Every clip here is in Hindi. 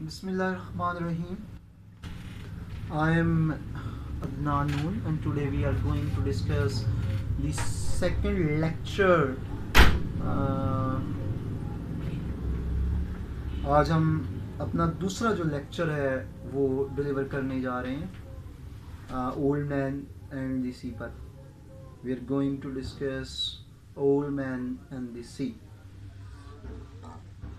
Bismillahirrahmanirrahim. I am Adnan Noon and today we are going to discuss the second lecture. Uh, आज हम अपना दूसरा जो लेक्चर है वो डिलीवर करने जा रहे हैं Old Man and the Sea पर we are going to discuss Old Man and the Sea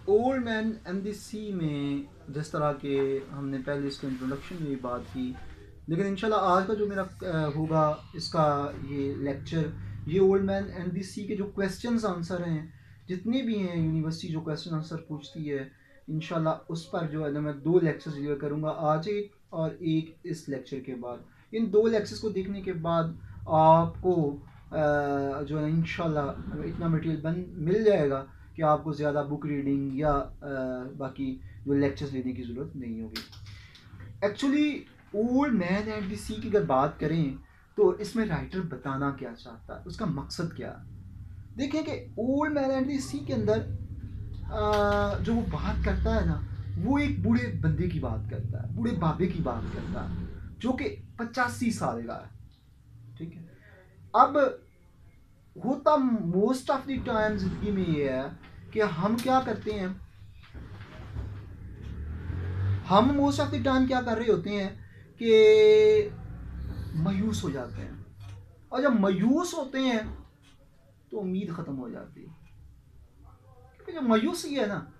Old Man and the Sea में जिस तरह के हमने पहले इसके इंट्रोडक्शन में बात की, लेकिन इंशाल्लाह आज का जो मेरा होगा इसका ये लेक्चर ये Old Man and the Sea के जो क्वेश्चंस आंसर हैं, जितने भी हैं यूनिवर्सिटी जो क्वेश्चन आंसर पूछती है इनशाला उस पर जो है ना मैं दो लेक्चर्स डिलीवर करूँगा, आज एक और एक इस लेक्चर के बाद। इन दो लेक्चर्स को देखने के बाद आपको जो है इनशाला इतना मटेरियल बन, मिल जाएगा। कि आपको ज़्यादा बुक रीडिंग या बाकी जो लेक्चर्स लेने की ज़रूरत नहीं होगी। Actually Old Man and the Sea की अगर बात करें तो इसमें राइटर बताना क्या चाहता है उसका मकसद क्या? देखें कि Old Man and the Sea के अंदर जो वो बात करता है ना, वो एक बूढ़े बंदे की बात करता है, बूढ़े बाबे की बात करता है, जो कि पचासी साल का है। ठीक है? अब, होता मोस्ट ऑफ़ द टाइम ज़िंदगी में ये है कि हम क्या करते हैं? हम मोस्ट ऑफ़ द टाइम क्या कर रहे होते हैं कि मायूस हो जाते हैं। और जब मायूस होते हैं तो उम्मीद ख़त्म हो जाती है। क्योंकि जो मायूसी है ना,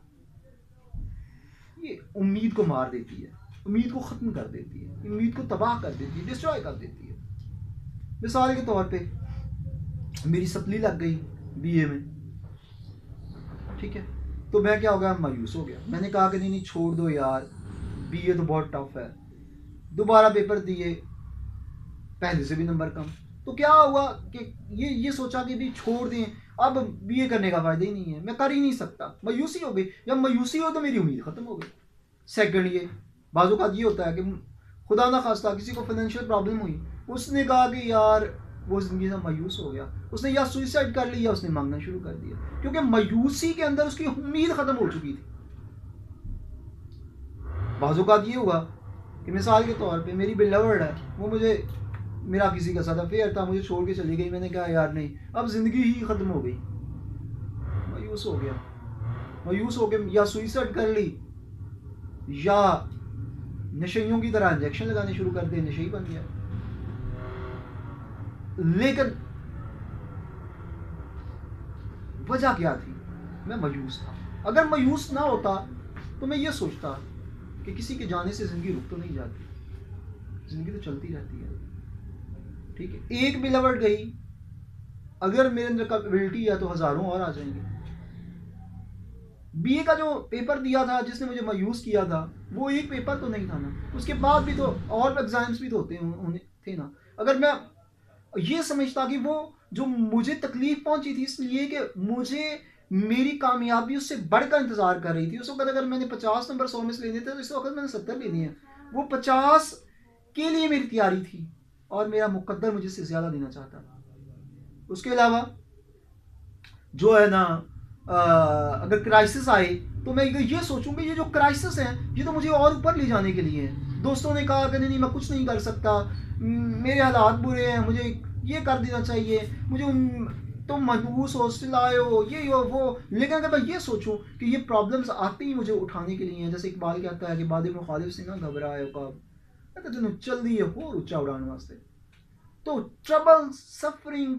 ये उम्मीद को मार देती है, उम्मीद को ख़त्म कर देती है, उम्मीद को तबाह कर देती है डिस्ट्रॉय कर देती है। मिसाल के तौर पे, मेरी सपली लग गई बीए में। ठीक है? तो मैं क्या हो गया? मायूस हो गया। मैंने कहा कि नहीं नहीं, छोड़ दो यार। बी ए तो बहुत टफ है। दोबारा पेपर दिए। पहले से भी नंबर कम। तो क्या हुआ कि ये ये सोचा कि भी छोड़ दें। अब बी ए करने का फ़ायदा ही नहीं है। मैं कर ही नहीं सकता। मायूसी हो गई। जब मायूसी हो तो मेरी उम्मीद ख़त्म हो गई। सेकंड ये। बाजू का ये होता है कि खुदा ना खास्ता किसी को फाइनेंशियल प्रॉब्लम हुई। उसने कहा कि यार वो ज़िंदगी से मायूस हो गया। उसने या सुइसाइड कर लिया उसने मांगना शुरू कर दिया। क्योंकि मायूसी के अंदर उसकी उम्मीद ख़त्म हो चुकी थी। बाजू का ये हुआ कि मिसाल के तौर पे मेरी बिलवर्ड है, वो मुझे, मेरा किसी का साथ अफेयर था, मुझे छोड़ के चली गई, मैंने कहा, यार नहीं, अब ज़िंदगी ही ख़त्म हो गई। मायूस हो गया। मायूस हो गया या सुइसाइड कर ली, या नशइयों की तरह इंजेक्शन लगाने शुरू कर दिए, नशे बन गया। लेकिन वजह क्या थी? मैं मायूस था। अगर मायूस ना होता तो मैं ये सोचता कि किसी के जाने से ज़िंदगी रुक तो नहीं जाती। ज़िंदगी तो चलती रहती है। ठीक है? एक बिलावट गई। अगर मेरे अंदर कैपेबिलिटी है तो हज़ारों और आ जाएँगे। बीए का जो पेपर दिया था, जिसने मुझे मायूस किया था, वो एक पेपर तो नहीं था ना। उसके बाद भी तो और एग्ज़ाम्स भी तो होते थे ना। अगर मैं ये समझता कि वो जो मुझे तकलीफ़ पहुँची थी इसलिए कि मुझे मेरी कामयाबी उससे बढ़कर इंतज़ार कर रही थी। उस वक्त अगर मैंने पचास नंबर सौ में से लेने थे तो इस वक्त मैंने सत्तर ले लिए वो पचास के लिए मेरी तैयारी थी और मेरा मुकद्दर मुझे इससे ज़्यादा देना चाहता था। उसके अलावा जो है ना आ, अगर क्राइसिस आए तो मैं ये सोचूँगी ये जो क्राइसिस है ये तो मुझे और ऊपर ले जाने के लिए है। दोस्तों ने कहा कि नहीं नहीं मैं कुछ नहीं कर सकता। मेरे हालात बुरे हैं, मुझे ये कर देना चाहिए, मुझे तुम मजबूस हो आए हो, ये हो वो। लेकिन अगर मैं ये सोचूं कि ये प्रॉब्लम्स आती ही मुझे उठाने के लिए हैं, जैसे इकबाल कहता है कि बाद मुखालिफ से ना घबराए कब? तुम चल दी है हो ऊँचा उड़ाने वास्ते। तो ट्रबल सफरिंग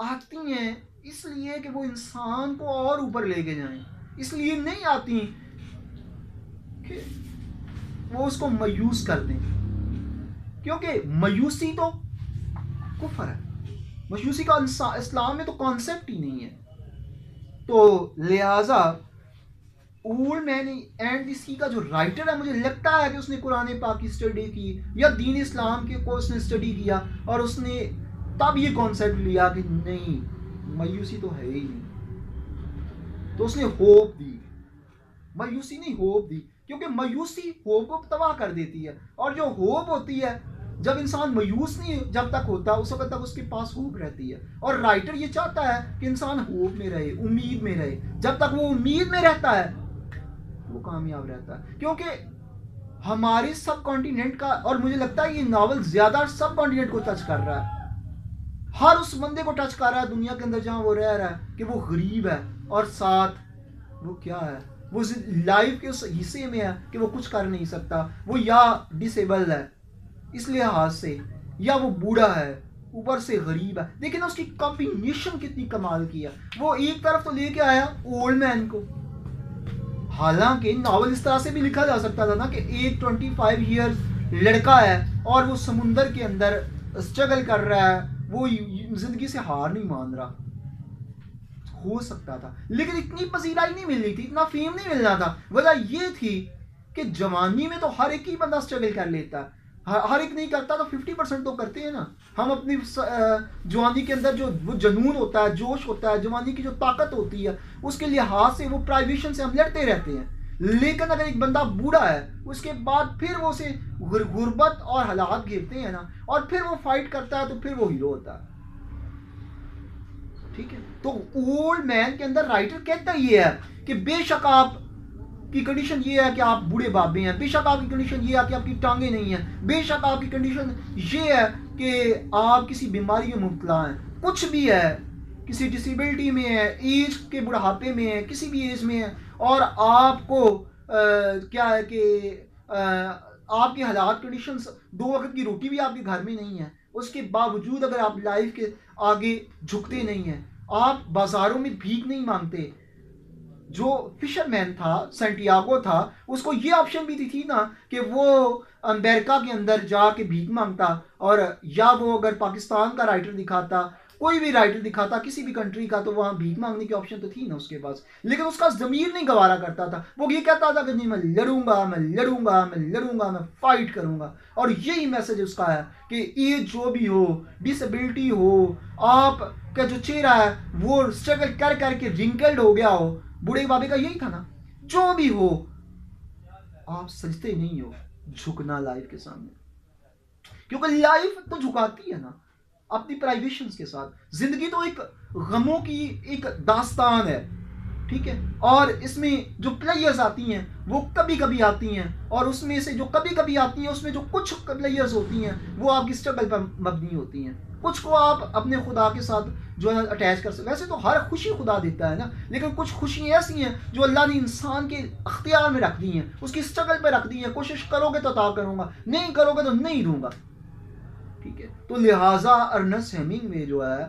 आती हैं, इसलिए कि वो इंसान को और ऊपर लेके जाए। इसलिए नहीं आती कि वो उसको मायूस कर दें। क्योंकि मायूसी तो कुफर है। मायूसी का इस्लाम में तो कॉन्सेप्ट ही नहीं है। तो लिहाजा ओल्ड मैन एंड इसकी का जो राइटर है, मुझे लगता है कि उसने कुरान पाक की स्टडी की, या दीन इस्लाम के को उसने स्टडी किया, और उसने तब ये कॉन्सेप्ट लिया कि नहीं, मायूसी तो है ही नहीं। तो उसने होप दी। मायूसी नहीं होप दी, क्योंकि मायूसी होप को तबाह कर देती है, और जो होप होती है जब इंसान मायूस नहीं जब तक होता, उस वक्त तक उसके पास होप रहती है। और राइटर ये चाहता है कि इंसान होप में रहे, उम्मीद में रहे। जब तक वो उम्मीद में रहता है, वो कामयाब रहता है। क्योंकि हमारे सब कॉन्टिनेंट का, और मुझे लगता है ये नावल ज़्यादा सब कॉन्टिनेंट को टच कर रहा है। हर उस बंदे को टच कर रहा है, दुनिया के अंदर जहाँ वो रह रहा है, कि वो गरीब है, और साथ वो क्या है? वो लाइफ के उस हिस्से में है कि वो कुछ कर नहीं सकता। वो या डिसेबल है। इस लिहाज से, या वो बूढ़ा है, ऊपर से गरीब है। लेकिन उसकी कॉम्बिनेशन कितनी कमाल की है। वो एक तरफ़ तो लेके आया ओल्ड मैन को। हालाँकि नावल इस तरह से भी लिखा जा सकता था ना कि एक ट्वेंटी फाइव ईयर लड़का है और वो समुंदर के अंदर स्ट्रगल कर रहा है, वो ज़िंदगी से हार नहीं मान रहा। हो सकता था, लेकिन इतनी पसीराई नहीं मिल रही थी, इतना फेम नहीं मिल रहा था। वजह ये थी कि जवानी में तो हर एक ही बंदा स्ट्रगल कर लेता। है हर एक नहीं करता तो फिफ्टी परसेंट तो करते हैं ना। हम अपनी जवानी के अंदर जो, वो जनून होता है, जोश होता है, जवानी की जो ताकत होती है, उसके लिहाज से, वो प्राइवेशन से हम लड़ते रहते हैं। लेकिन अगर एक बंदा बूढ़ा है, उसके बाद फिर वो उसे गुर्बत और हालात घेरते हैं ना, और फिर वो फाइट करता है तो फिर वो हीरो होता है। ठीक है? तो ओल्ड मैन के अंदर राइटर कहता ये है कि बेशक आप की कंडीशन ये है कि आप बूढ़े बाबे हैं। बेशक आपकी कंडीशन ये है कि आपकी टांगे नहीं है। बेशक आपकी कंडीशन ये है कि आप किसी बीमारी में मुबतला हैं। कुछ भी है किसी डिसेबिलिटी में है एज के बुढ़ापे में है किसी भी एज में है और आपको आ, क्या है कि आपके हालात कंडीशन दो वक्त की रोटी भी आपके घर में नहीं है। उसके बावजूद अगर आप लाइफ के आगे झुकते नहीं हैं आप बाजारों में भीख नहीं मांगते जो फिशरमैन था सेंटियागो था, उसको ये ऑप्शन भी दी थी ना कि वो, अमेरिका के अंदर जाके भीख माँगता और या वो अगर पाकिस्तान का राइटर दिखाता, कोई भी राइटर दिखाता, किसी भी कंट्री का तो वहाँ भीख मांगने की ऑप्शन तो थी ना उसके पास। लेकिन उसका जमीर नहीं गवारा करता था। वो ये कहता था कि नहीं, मैं लड़ूँगा मैं लड़ूँगा मैं लड़ूँगा, मैं फाइट करूँगा। और यही मैसेज उसका है कि एज जो भी हो डिसेबिलिटी हो, आप का जो चेहरा है, वो स्ट्रगल कर करके रिंकल्ड हो गया हो बूढ़े बाबे का यही था ना? जो भी हो, आप सजते नहीं हो झुकना लाइफ के सामने। क्योंकि लाइफ तो झुकाती है ना, अपनी प्राइवेशन के साथ। ज़िंदगी तो एक गमों की एक दास्तान है। ठीक है? और इसमें जो प्लेयर्स आती हैं वो कभी कभी आती हैं। और उसमें से जो कभी कभी आती हैं उसमें जो कुछ प्लेयर्स होती हैं वो आपकी स्ट्रगल पर मबनी होती हैं। कुछ को आप अपने खुदा के साथ जो है अटैच कर सकते वैसे तो हर खुशी खुदा देता है ना? लेकिन कुछ खुशियाँ ऐसी हैं जो अल्लाह ने इंसान के अख्तियार में रख दी हैं। उसकी स्ट्रगल पर रख दी हैं। कोशिश करोगे तो अता करूँगा नहीं करोगे तो नहीं दूँगा। ठीक है? तो लिहाजा अर्नस हेमिंग में जो है आ,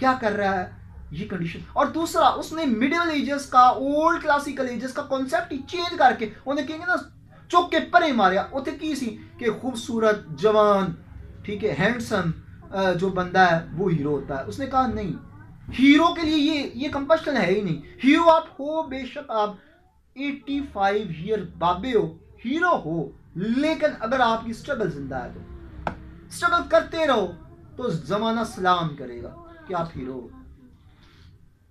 क्या कर रहा है? ये कंडीशन और दूसरा, उसने मिडिल एजेस का ओल्ड क्लासिकल एजेस का कॉन्सेप्ट ही चेंज करके, उन्हें कहेंगे ना चुप के परे मारिया। उसे की सी? कि खूबसूरत, जवान, ठीक है हैंडसम जो बंदा है, वो हीरो होता है। उसने कहा, नहीं हीरो के लिए ये ये कंपल्शन है ही नहीं। हीरो आप हो, बेशक आप 85 फाइव ईयर बाबे हो हीरो हो, लेकिन अगर आपकी स्ट्रगल ज़िंदा है तो। स्ट्रगल करते रहो तो जमाना सलाम करेगा कि आप हीरो हो।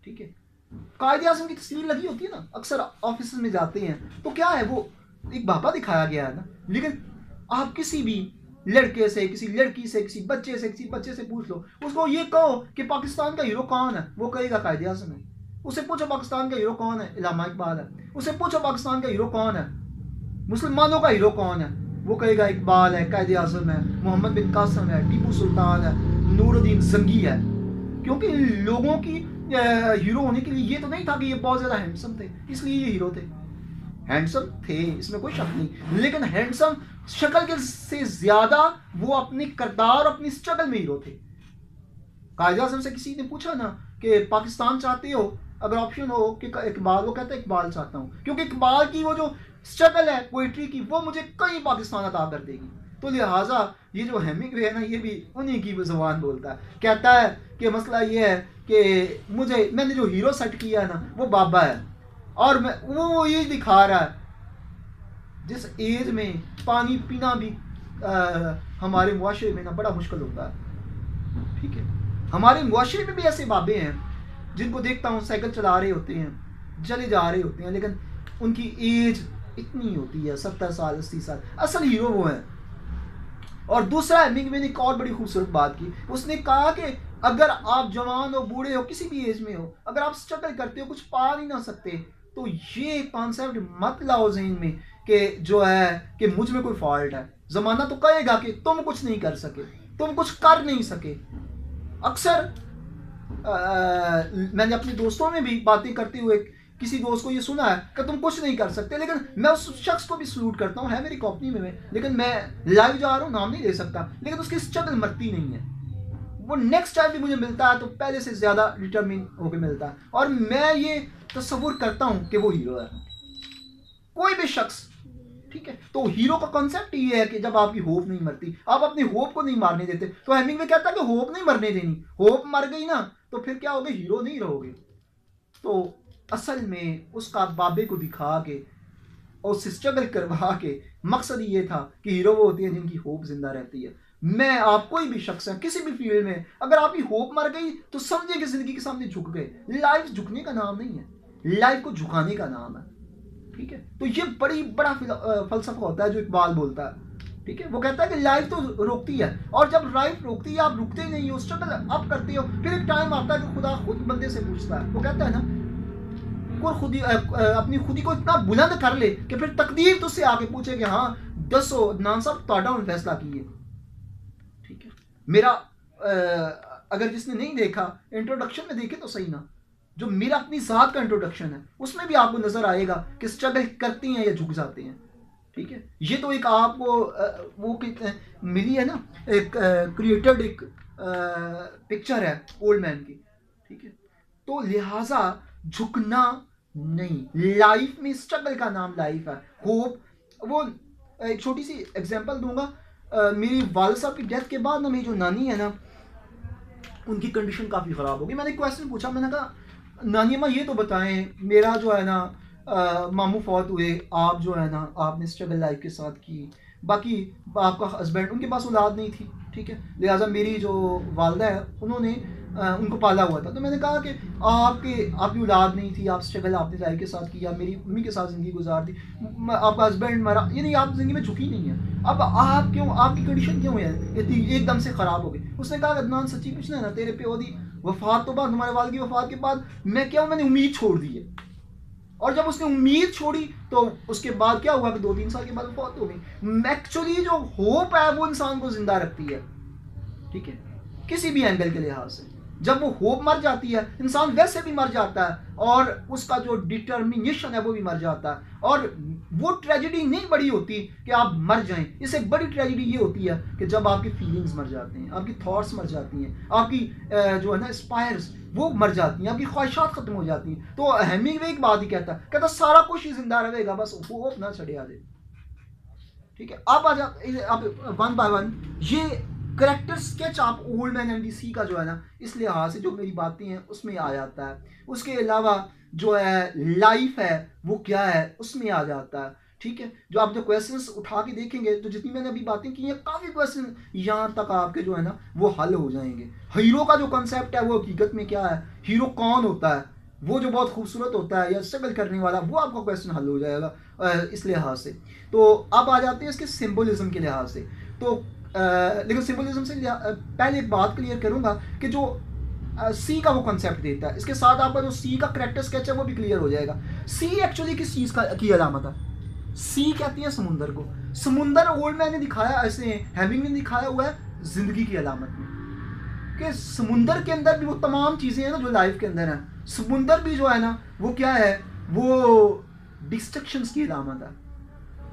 ठीक है? कायदे आज़म की तस्वीर लगी होती है ना, अक्सर ऑफ़िस में जाते हैं। तो क्या है, वो एक बाबा दिखाया गया है ना? लेकिन आप किसी भी लड़के से, किसी लड़की से, किसी बच्चे से, किसी बच्चे से पूछ लो, उसको ये कहो कि पाकिस्तान का हीरो कौन है? वो कहेगा कायदे आज़म है। उसे पूछो पाकिस्तान का हीरो कौन है? इलामा इकबाल है। उसे पूछो पाकिस्तान का हीरो कौन है? मुसलमानों का हीरो कौन है? वो कहेगा इकबाल है कायदे आज़म है, मोहम्मद बिन कासम है, टीपू सुल्तान है, नूरुद्दीन जंगी है। क्योंकि लोगों की हीरो होने के लिए ये तो नहीं था कि ये बहुत ज़्यादा हैंडसम थे, इसलिए ये हीरो थे। हैंडसम थे, इसमें कोई शक नहीं। लेकिन हैंडसम शक्ल के से ज़्यादा वो अपने करदार अपनी स्ट्रगल में हीरो थे। कायद आज़म से किसी ने पूछा ना कि पाकिस्तान चाहते हो, अगर ऑप्शन हो कि इकबाल, वो कहता है, इकबाल चाहता हूँ। क्योंकि इकबाल की वो जो स्ट्रगल है पोइट्री की, वो मुझे कई पाकिस्तान अदा कर देगी। तो लिहाजा ये जो हेमिंग है ना ये भी उन्हीं की जबान बोलता है। कहता है कि मसला ये है कि मुझे मैंने जो हीरो सेट किया है ना वो बाबा है। और मैं वो ये दिखा रहा है जिस एज में पानी पीना भी आ, हमारे मुआरे में ना बड़ा मुश्किल होता है। ठीक है? हमारे मुआरे में भी ऐसे बाबे हैं जिनको देखता हूँ साइकिल चला रहे होते हैं चले जा रहे होते हैं लेकिन उनकी एज इतनी होती है सत्तर साल अस्सी साल। असल हीरो वो है। और दूसरा मिंग ने एक और बड़ी खूबसूरत बात की। उसने कहा कि अगर आप जवान हो, बूढ़े हो, किसी भी एज में हो, अगर आप स्ट्रगल करते हो, कुछ पा नहीं ना सकते तो ये कॉन्सेप्ट मत लाओ जहन में कि जो है कि मुझमें कोई फॉल्ट है। जमाना तो कहेगा कि तुम कुछ नहीं कर सके, तुम कुछ कर नहीं सके। अक्सर मैंने अपने दोस्तों में भी बातें करते हुए किसी दोस्त को ये सुना है कि तुम कुछ नहीं कर सकते लेकिन मैं उस शख्स को भी सल्यूट करता हूँ है मेरी कंपनी में, में। लेकिन मैं लाइव जा रहा हूँ नाम नहीं ले सकता लेकिन उसकी स्ट्रगल मरती नहीं है। वो नेक्स्ट टाइम भी मुझे मिलता है तो पहले से ज़्यादा डिटर्मिन होकर मिलता है। और मैं ये तस्वुर करता हूँ कि वो हीरो है। कोई भी शख्स ठीक है? तो हीरो का कॉन्सेप्ट ये है कि जब आपकी होप नहीं मरती आप अपनी होप को नहीं मारने देते तो हेमिंग में कहता है कि होप नहीं मरने देनी। होप मर गई ना तो फिर क्या होगा? हीरो नहीं रहोगे। तो असल में उसका बाबे को दिखा के और उससे स्ट्रगल करवा के मकसद ये था कि हीरो वो होती है जिनकी होप ज़िंदा रहती है। मैं आप कोई भी शख्स है, किसी भी फ़ील्ड में, अगर आपकी होप मर गई तो समझे कि ज़िंदगी के सामने झुक गए। लाइफ झुकने का नाम नहीं है। लाइफ को झुकाने का नाम है। ठीक है? तो ये बड़ी, बड़ा फलसफा होता है जो इकबाल बोलता है। ठीक है? वो कहता है कि लाइफ तो रोकती है। और जब लाइफ रोकती है, आप रुकते नहीं हो स्ट्रगल अप करते हो, फिर एक टाइम आता है कि खुदा खुद बंदे से पूछता है। वो कहता है ना को खुदी अपनी खुदी को इतना बुलंद कर ले कि फिर तकदीर तुझसे आके पूछे कि हाँ दसो, नान साहब ताडा उन फैसला किए ठीक है। मेरा अगर जिसने नहीं देखा इंट्रोडक्शन में देखे तो सही ना। जो मेरा अपनी ज़ात का इंट्रोडक्शन है, उसमें भी आपको नज़र आएगा कि स्ट्रगल करती हैं या झुक जाते हैं। ठीक है? ये तो एक आपको वो मिली है ना, एक क्रिएटेड एक पिक्चर है ओल्ड मैन की। ठीक है? तो लिहाजा झुकना नहीं लाइफ में स्ट्रगल का नाम लाइफ है। होप वो एक छोटी सी एग्जांपल दूँगा। मेरी वाल साहब की डेथ के बाद ना मेरी जो नानी है ना उनकी कंडीशन काफ़ी ख़राब होगी मैंने क्वेश्चन पूछा मैंने कहा नानी अम्मा ये तो बताएँ मेरा जो है ना आ, मामू फौत हुए आप जो है ना आपने स्ट्रगल लाइफ के साथ की। बाकी आपका हस्बैंड उनके पास औलाद नहीं थी ठीक है? लिहाजा मेरी जो वालदा है उन्होंने उनको पाला हुआ था। तो मैंने कहा कि आपके, आपकी औलाद नहीं थी, आप स्ट्रगल आपने लाइफ के साथ किया, मेरी मम्मी के साथ ज़िंदगी गुजार दी। आपका हस्बैंड मरा, ये नहीं, आप ज़िंदगी में झुकी नहीं है। अब आप क्यों, आपकी कंडीशन क्यों है? एकदम से ख़राब हो गई। उसने कहा, अदनान, सच्ची है ना, तेरे प्यो दी वफात तो बाद, हमारे वाल की वफात के बाद, मैं क्या हूँ? मैंने उम्मीद छोड़ दी है। और जब उसने उम्मीद छोड़ी तो उसके बाद क्या हुआ कि दो तीन साल के बाद वफात हो गई। एक्चुअली जो होप है, वो इंसान को ज़िंदा रखती है। ठीक है? किसी भी एंगल के लिहाज से। जब वो होप मर जाती है, इंसान वैसे भी मर जाता है और उसका जो डिटर्मिनेशन है वो भी मर जाता है। और वो ट्रेजिडी नहीं बड़ी होती कि आप मर जाएँ। इससे बड़ी ट्रेजिडी ये होती है कि जब आपकी फीलिंग्स मर जाते हैं, आपकी थॉट्स मर जाती हैं, आपकी जो है ना स्पायर्स वो मर जाती हैं, आपकी ख्वाहिशात ख़त्म हो जाती हैं। तो अहमी एक बात ही कहता है, कहता सारा कुछ ही ज़िंदा रहेगा, बस होप ना चढ़े आ जाए ठीक है, आप आ आप वन बाय वन ये करेक्टर स्केच आप ओल्ड मैन एम सी का जो है ना इस लिहाज से जो मेरी बातें हैं, उसमें आ जाता है। उसके अलावा जो है लाइफ है, वो क्या है, उसमें आ जाता है। ठीक है? जो आप जो क्वेश्चंस उठा के देखेंगे तो जितनी मैंने अभी बातें की हैं, काफ़ी क्वेश्चन यहाँ तक आपके जो है ना, वो हल हो जाएँगे। हीरो का जो कंसेप्ट है, वो हकीकत में क्या है? हीरो कौन होता है? वो जो बहुत खूबसूरत होता है या स्ट्रगल करने वाला, वो आपका क्वेश्चन हल हो जाएगा इस लिहाज से। तो अब आ जाते हैं इसके सिंबलिज्म के लिहाज से। तो लेकिन सिंबलिज्म से पहले एक बात क्लियर करूँगा कि जो सी का वो कॉन्सेप्ट देता है, इसके साथ आपका जो सी का करेक्टर स्केच है, वो भी क्लियर हो जाएगा। सी एक्चुअली किस चीज़ का, की अलामत है? सी कहती है समुंदर को। समुंदर ओल्ड मैन ने दिखाया, ऐसे हैविंग ने दिखाया हुआ है ज़िंदगी की अलामत में। कि समुंदर के अंदर भी वो तमाम चीज़ें हैं ना, जो लाइफ के अंदर हैं। समुंदर भी जो है ना, वो क्या है? वो डिस्ट्रक्शंस की अलामत है।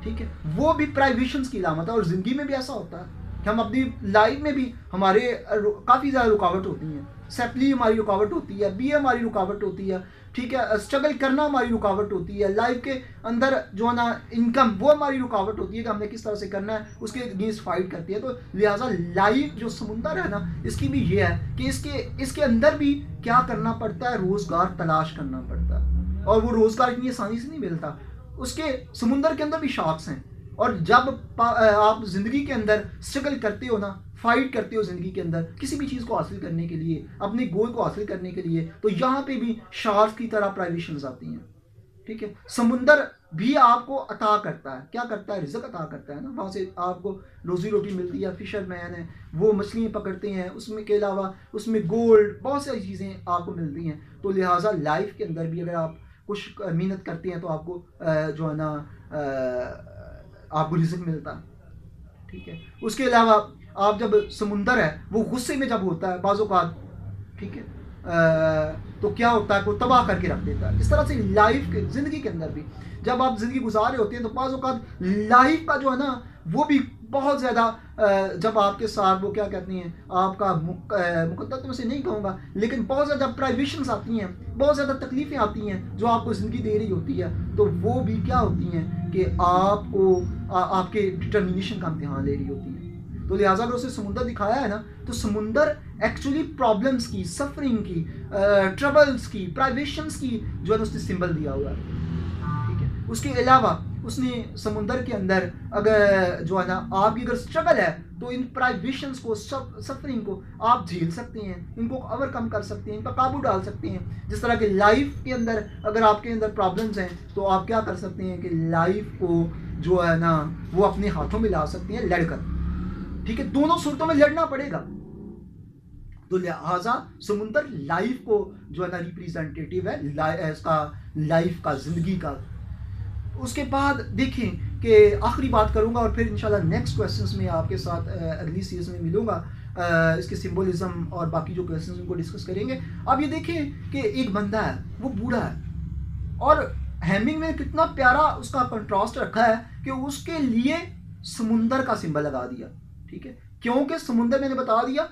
ठीक है? वो भी प्राइवेशंस की अलामत है, और ज़िंदगी में भी ऐसा होता है। कि हम अपनी लाइफ में भी हमारे काफ़ी ज़्यादा रुकावट होती हैं। सेपली हमारी रुकावट होती है बी हमारी रुकावट होती है, ठीक है? स्ट्रगल करना हमारी रुकावट होती है लाइफ के अंदर जो है ना इनकम वो हमारी रुकावट होती है कि हमने किस तरह से करना है, उसके अगेंस्ट फाइट करती है। तो लिहाजा लाइफ जो समुंदर है ना, इसकी भी ये है कि इसके इसके अंदर भी क्या करना पड़ता है? रोज़गार तलाश करना पड़ता है। और वो रोज़गार इतनी आसानी से नहीं मिलता। उसके समुंदर के अंदर भी शार्क्स हैं। और जब आप ज़िंदगी के अंदर स्ट्रगल करते हो ना फाइट करते हो ज़िंदगी के अंदर, किसी भी चीज़ को हासिल करने के लिए, अपने गोल को हासिल करने के लिए तो यहाँ पे भी शार्स की तरह प्राइवेशन आती हैं। ठीक है? समुंदर भी आपको अता करता है। क्या करता है? रिजक अता करता है ना। वहाँ से आपको रोज़ी रोटी मिलती है फिशरमैन है, वो मछलियाँ पकड़ते हैं, उसमें के अलावा उसमें गोल्ड बहुत सारी चीज़ें आपको मिलती हैं। तो लिहाजा लाइफ के अंदर भी अगर आप कुछ मेहनत करते हैं तो आपको जो है ना आपको रिजिक मिलता ठीक है? उसके अलावा आप जब समुंदर है, वो गुस्से में जब होता है बाज़ात ठीक है? तो क्या होता है? को तबाह करके रख देता है। इस तरह से लाइफ के, ज़िंदगी के अंदर भी, जब आप ज़िंदगी गुजार रहे होते हैं तो बाज़ात लाइफ का जो है ना, वो भी बहुत ज़्यादा जब आपके साथ वो क्या कहती हैं, आपका मुकदर तो वैसे नहीं कहूँगा, लेकिन बहुत ज़्यादा प्राइवेशंस आती हैं, बहुत ज़्यादा तकलीफ़ें आती हैं जो आपको ज़िंदगी दे रही होती है तो वो भी क्या होती हैं कि आपको आपके डिटर्मिनेशन का इम्तहान ले रही होती है। तो लिहाजा अगर उसे समुंदर दिखाया है ना तो समुंदर एक्चुअली प्रॉब्लम्स की सफरिंग की ट्रबल्स की प्राइवेशंस की जो है उसने सिंबल दिया हुआ है। ठीक है? उसके अलावा उसने समुंदर के अंदर अगर जो है ना, आपकी अगर स्ट्रगल है तो इन प्राइवेशंस को सब सफरिंग को आप झेल सकते हैं, इनको ओवरकम कर सकते हैं इन पर काबू डाल सकते हैं। जिस तरह के लाइफ के अंदर अगर आपके अंदर प्रॉब्लम्स हैं तो आप क्या कर सकते हैं कि लाइफ को जो है ना, वो अपने हाथों में ला सकते हैं, लड़कर। ठीक है, दोनों सूरतों में लड़ना पड़ेगा। तो लिहाजा समुंदर लाइफ को जो है ना रिप्रेजेंटेटिव है लाइफ का ज़िंदगी का। उसके बाद देखें कि आखिरी बात करूँगा और फिर इंशाल्लाह नेक्स्ट क्वेश्चंस में आपके साथ अगली सीरीज़ में मिलूँगा। इसके सिंबलिज्म और बाकी जो क्वेश्चंस उनको डिस्कस करेंगे। अब ये देखें कि एक बंदा है, वो बूढ़ा है। और हैमिंग में कितना प्यारा उसका कंट्रास्ट रखा है कि उसके लिए समुंदर का सिंबल लगा दिया, ठीक है? क्योंकि समुंदर मैंने बता दिया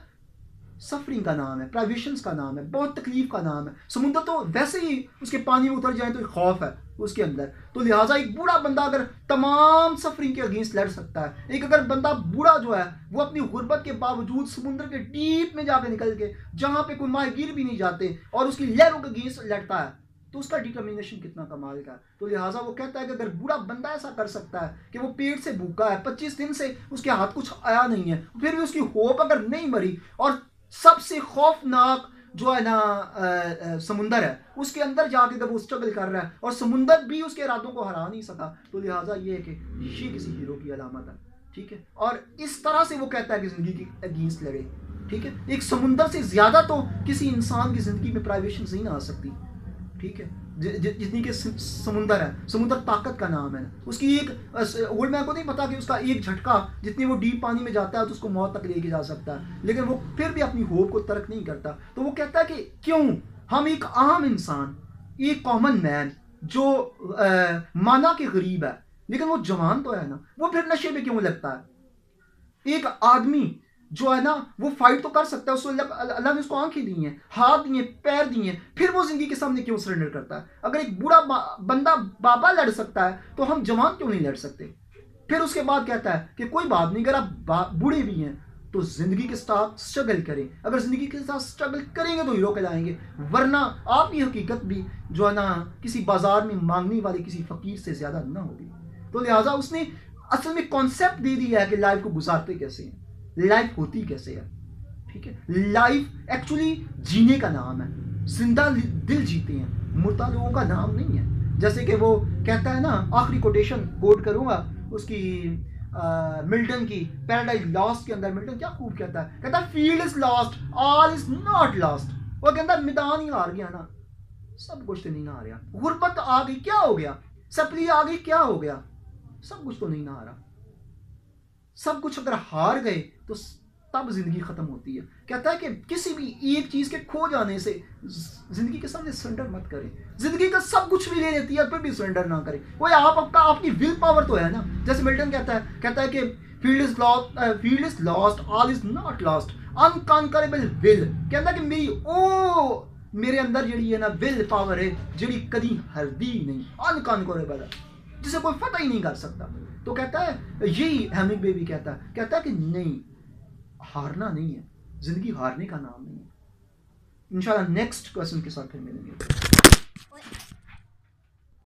सफरिंग का नाम है प्राइवेशंस का नाम है, बहुत तकलीफ़ का नाम है। समुंदर तो वैसे ही उसके पानी में उतर जाए तो खौफ है। उसके अंदर। तो लिहाजा एक बूढ़ा बंदा अगर तमाम सफरिंग के अगेंस्ट लड़ सकता है, एक अगर बंदा बूढ़ा जो है, वो अपनी गुर्बत के बावजूद समुद्र के डीप में जाके निकल के, जहाँ पे कोई माहिर भी नहीं जाते और उसकी लहरों के अगेंस्ट लड़ता है तो उसका डिटर्मिनेशन कितना कमाल का तो लिहाजा वो कहता है कि अगर बुरा बंदा ऐसा कर सकता है कि वो पेट से भूखा है, पच्चीस दिन से उसके हाथ कुछ आया नहीं है, फिर भी उसकी होप अगर नहीं मरी और सबसे खौफनाक जो है ना समुंदर है, उसके अंदर जाके जब वो स्ट्रगल कर रहा है, और समुंदर भी उसके इरादों को हरा नहीं सका तो लिहाजा ये है कि ये किसी हीरो की अलामत है, ठीक है? और इस तरह से वो कहता है कि ज़िंदगी की अगेंस्ट लड़े, ठीक है? एक समुंदर से ज़्यादा तो किसी इंसान की ज़िंदगी में प्राइवेशन नहीं आ सकती, ठीक है? जितनी के समुंदर है। समुंदर ताकत का नाम है। उसकी एक ओल्ड मैन को नहीं पता कि उसका एक झटका जितनी वो डीप पानी में जाता है तो उसको मौत तक लेके जा सकता है। लेकिन वो फिर भी अपनी होप को तर्क नहीं करता। तो वो कहता है कि क्यों? हम एक आम इंसान एक कॉमन मैन जो आ, माना के गरीब है लेकिन वो जवान तो है ना। वो फिर नशे में क्यों लगता है? एक आदमी जो है ना, वो फाइट तो कर सकता है, उसको अल्लाह ने उसको आँखें दी हैं, हाथ दिए पैर दिए हैं, फिर वो ज़िंदगी के सामने क्यों सरेंडर करता है? अगर एक बूढ़ा बंदा बाबा लड़ सकता है तो हम जवान क्यों नहीं लड़ सकते? फिर उसके बाद कहता है कि कोई बात नहीं, अगर आप बूढ़े भी हैं तो ज़िंदगी के साथ स्ट्रगल करें। अगर ज़िंदगी के साथ स्ट्रगल करेंगे तो हीरो कहलाएँगे वरना आपकी हकीकत भी जो है ना, किसी बाज़ार में मांगने वाले किसी फकीर से ज़्यादा ना होगी। तो लिहाजा उसने असल में कॉन्सेप्ट दे दिया है कि लाइफ को गुजारते कैसे हैं। लाइफ होती कैसे है? ठीक है? लाइफ एक्चुअली जीने का नाम है। ज़िंदा दिल जीते हैं। मुर्दा लोगों का नाम नहीं है। जैसे कि वो कहता है ना, आखिरी कोटेशन कोट करूँगा, उसकी मिल्टन की पैराडाइज लॉस्ट के अंदर मिल्टन क्या खूब कहता है? कहता है field is lost all is not lost वो कहता है, मैदान ही हार गया ना। सब कुछ तो नहीं ना आ रहा गुर्बत आ गई, क्या हो गया? सपली आ गई क्या हो गया? सब कुछ तो नहीं ना आ रहा सब कुछ अगर हार गए तो तब ज़िंदगी खत्म होती है। कहता है कि किसी भी एक चीज़ के खो जाने से ज़िंदगी के सामने सरेंडर मत करें। ज़िंदगी का सब कुछ भी ले लेती है फिर भी सरेंडर ना करें। कोई आप आपका आपकी विल पावर तो है ना? जैसे मिल्टन कहता है कहता है कि field is lost field is lost all is not lost unconquerable will कहता है कि मेरी ओ, मेरे अंदर जड़ी है ना विल पावर है जड़ी कभी हरदी नहीं अनकॉन्करेबल है जिसे कोई फतह ही नहीं कर सकता। तो कहता है, यही हेमिंग बेबी कहता है कहता है कि नहीं, हारना नहीं है, ज़िंदगी हारने का नाम नहीं है। इंशाल्लाह नेक्स्ट क्वेश्चन के साथ फिर मिलेंगे।